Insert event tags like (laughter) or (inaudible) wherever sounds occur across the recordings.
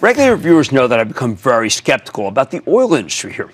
Regular viewers know that I've become very skeptical about the oil industry here.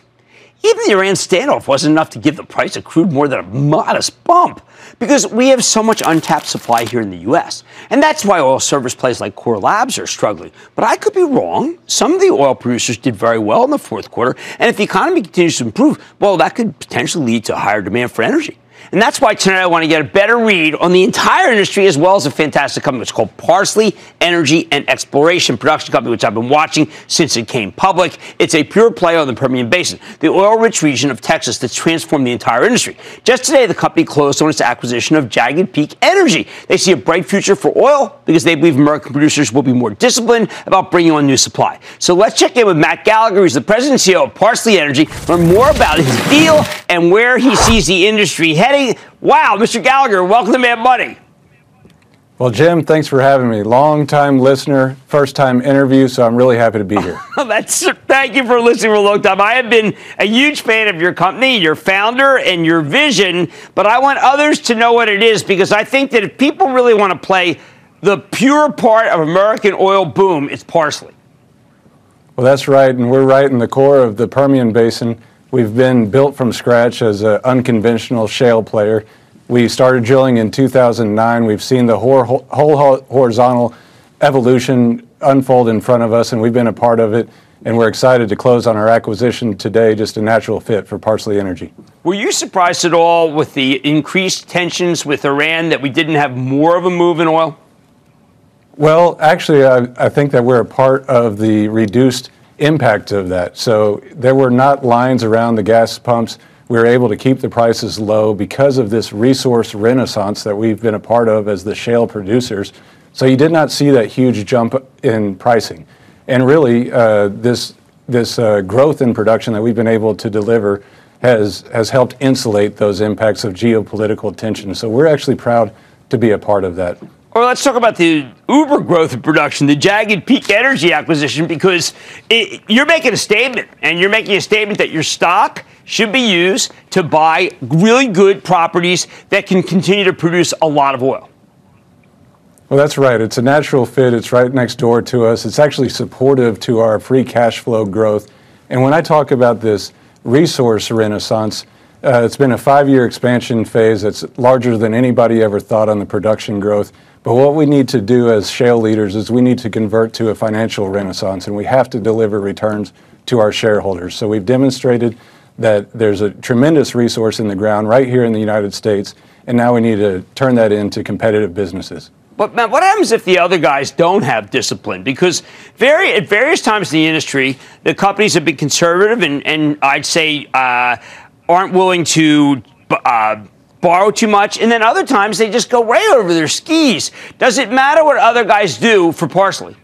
Even the Iran standoff wasn't enough to give the price of crude more than a modest bump because we have so much untapped supply here in the U.S. And that's why oil service plays like Core Labs are struggling. But I could be wrong. Some of the oil producers did very well in the fourth quarter. And if the economy continues to improve, well, that could potentially lead to higher demand for energy. And that's why tonight I want to get a better read on the entire industry as well as a fantastic company. It's called Parsley Energy and Exploration Production Company, which I've been watching since it came public. It's a pure play on the Permian Basin, the oil rich region of Texas that's transformed the entire industry. Just today, the company closed on its acquisition of Jagged Peak Energy. They see a bright future for oil because they believe American producers will be more disciplined about bringing on new supply. So let's check in with Matt Gallagher, who's the president and CEO of Parsley Energy, learn more about his deal and where he sees the industry heading Wow, Mr. Gallagher, welcome to Mad Money. Well, Jim, thanks for having me. Long time listener, first time interview, so I'm really happy to be here. (laughs) That's thank you for listening for a long time. I have been a huge fan of your company, your founder, and your vision, but I want others to know what it is because I think that if people really want to play the pure part of American oil boom, it's parsley. Well, that's right, and we're right in the core of the Permian Basin. We've been built from scratch as an unconventional shale player. We started drilling in 2009. We've seen the whole, horizontal evolution unfold in front of us, and we've been a part of it. And we're excited to close on our acquisition today, just a natural fit for Parsley Energy. Were you surprised at all with the increased tensions with Iran that we didn't have more of a move in oil? Well, actually, I, I think that we're a part of the reduced impact of that. So there were not lines around the gas pumps. We were able to keep the prices low because of this resource renaissance that we've been a part of as the shale producers. So you did not see that huge jump in pricing. And really, uh, this, this uh, growth in production that we've been able to deliver has, has helped insulate those impacts of geopolitical tension. So we're actually proud to be a part of that. Or let's talk about the uber growth of production, the Jagged Peak Energy acquisition, because it, you're making a statement, and you're making a statement that your stock should be used to buy really good properties that can continue to produce a lot of oil. Well, that's right. It's a natural fit. It's right next door to us. It's actually supportive to our free cash flow growth. And when I talk about this resource renaissance, uh, it's been a five year expansion phase that's larger than anybody ever thought on the production growth. But what we need to do as shale leaders is we need to convert to a financial renaissance, and we have to deliver returns to our shareholders. So we've demonstrated that there's a tremendous resource in the ground right here in the United States, and now we need to turn that into competitive businesses. But Matt, what happens if the other guys don't have discipline? Because very, at various times in the industry, the companies have been conservative and, and I'd say uh, aren't willing to uh, borrow too much, and then other times they just go way over their skis. Does it matter what other guys do for Parsley?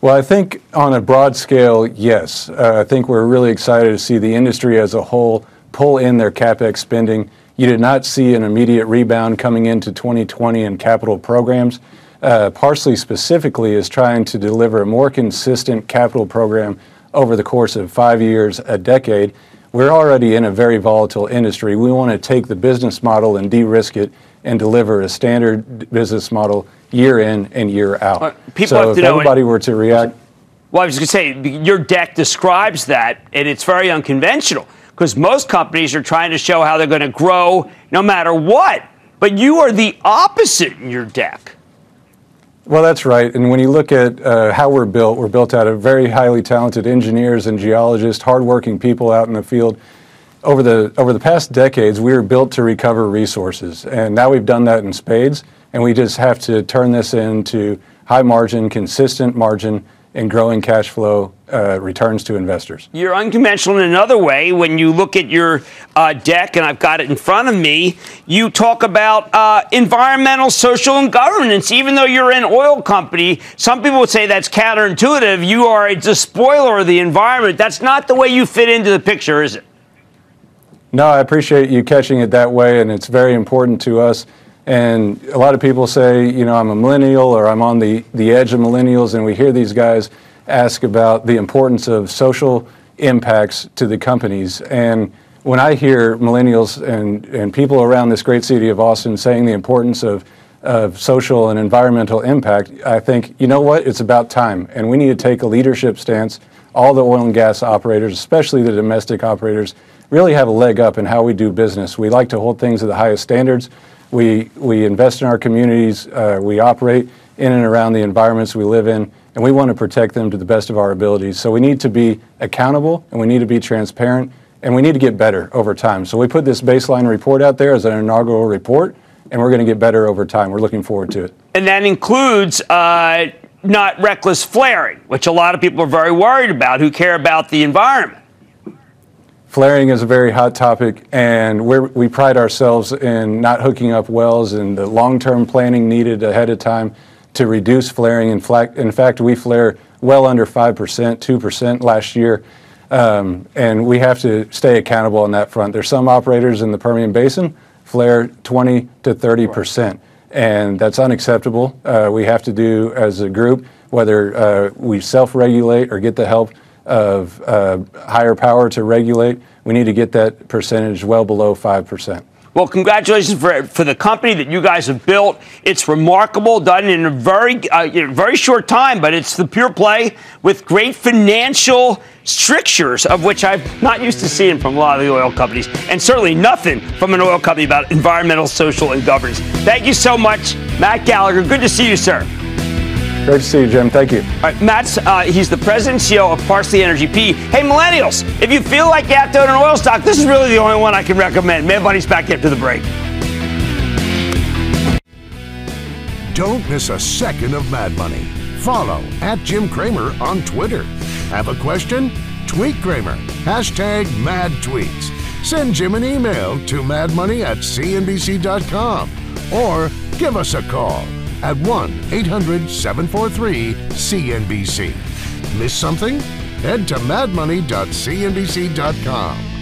Well, I think on a broad scale, yes. Uh, I think we're really excited to see the industry as a whole pull in their capex spending. You did not see an immediate rebound coming into 2020 in capital programs. Uh, Parsley specifically is trying to deliver a more consistent capital program over the course of five years, a decade, we're already in a very volatile industry. We want to take the business model and de-risk it and deliver a standard business model year in and year out. Uh, people so if everybody were to react. Well, I was going to say, your deck describes that, and it's very unconventional because most companies are trying to show how they're going to grow no matter what. But you are the opposite in your deck. Well, that's right. And when you look at uh, how we're built, we're built out of very highly talented engineers and geologists, hardworking people out in the field. Over the over the past decades, we were built to recover resources, and now we've done that in spades. And we just have to turn this into high margin, consistent margin and growing cash flow uh, returns to investors. You're unconventional in another way. When you look at your uh, deck, and I've got it in front of me, you talk about uh, environmental, social, and governance. Even though you're an oil company, some people would say that's counterintuitive. You are a despoiler of the environment. That's not the way you fit into the picture, is it? No, I appreciate you catching it that way, and it's very important to us. And a lot of people say, you know, I'm a millennial or I'm on the, the edge of millennials, and we hear these guys ask about the importance of social impacts to the companies. And when I hear millennials and, and people around this great city of Austin saying the importance of of social and environmental impact, I think, you know what, it's about time. And we need to take a leadership stance. All the oil and gas operators, especially the domestic operators, really have a leg up in how we do business. We like to hold things to the highest standards. We, we invest in our communities. Uh, we operate in and around the environments we live in, and we want to protect them to the best of our abilities. So we need to be accountable and we need to be transparent and we need to get better over time. So we put this baseline report out there as an inaugural report, and we're going to get better over time. We're looking forward to it. And that includes uh, not reckless flaring, which a lot of people are very worried about who care about the environment. Flaring is a very hot topic, and we pride ourselves in not hooking up wells and the long term planning needed ahead of time to reduce flaring. In fact, we flare well under 5%, 2% last year. Um, and we have to stay accountable on that front. There's some operators in the Permian Basin flare 20 to 30 percent, and that's unacceptable. Uh, we have to do as a group, whether uh, we self-regulate or get the help of uh, higher power to regulate, we need to get that percentage well below 5 percent. Well, congratulations for, for the company that you guys have built. It's remarkable, done in a very uh, in a very short time, but it's the pure play with great financial strictures, of which I'm not used to seeing from a lot of the oil companies, and certainly nothing from an oil company about environmental, social, and governance. Thank you so much, Matt Gallagher. Good to see you, sir. Great to see you, Jim. Thank you. All right, Matt's, uh, he's the president and CEO of Parsley Energy P. Hey, millennials, if you feel like you have to own an oil stock, this is really the only one I can recommend. Mad Money's back after the break. Don't miss a second of Mad Money. Follow at Jim Cramer on Twitter. Have a question? Tweet Cramer. Hashtag mad tweets. Send Jim an email to madmoney at cnbc.com or give us a call at 1 800 743 CNBC. Miss something? Head to madmoney.cnbc.com.